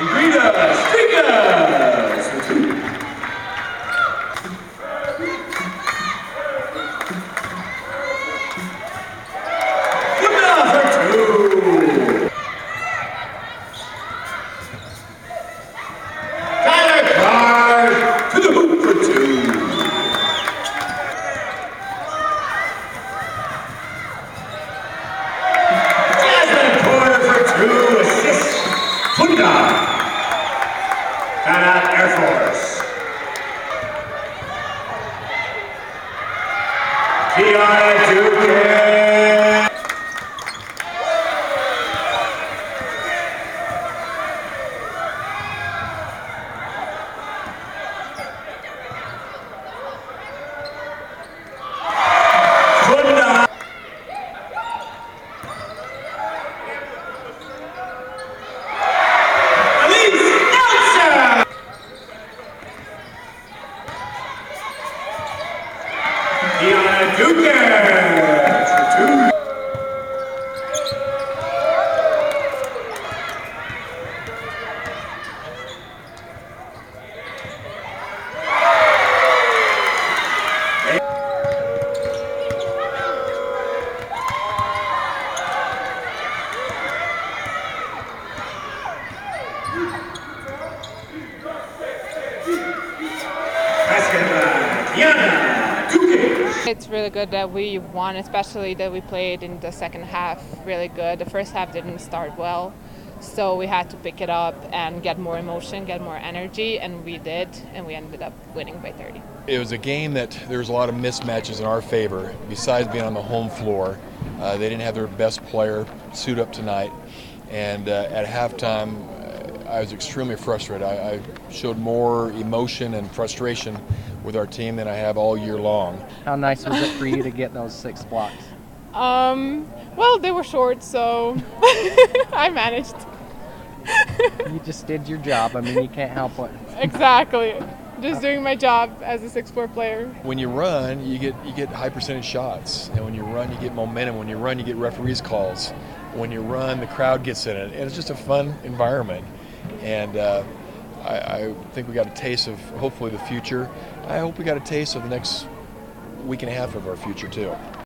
Rita Speaker! Timeout Air Force. TI2K. Tiana Duque. It's really good that we won, especially that we played in the second half really good. The first half didn't start well, so we had to pick it up and get more emotion, get more energy, and we did, and we ended up winning by 30. It was a game that there was a lot of mismatches in our favor. Besides being on the home floor, uh, they didn't have their best player suit up tonight, and uh, at halftime, I was extremely frustrated. I, I showed more emotion and frustration with our team than I have all year long. How nice was it for you to get those six blocks? Um, well, they were short, so I managed. You just did your job. I mean, you can't help it. Exactly. Just doing my job as a 6'4 player. When you run, you get you get high percentage shots, and when you run, you get momentum. When you run, you get referees calls. When you run, the crowd gets in it, and it's just a fun environment. And uh, I, I think we got a taste of hopefully the future. I hope we got a taste of the next week and a half of our future too.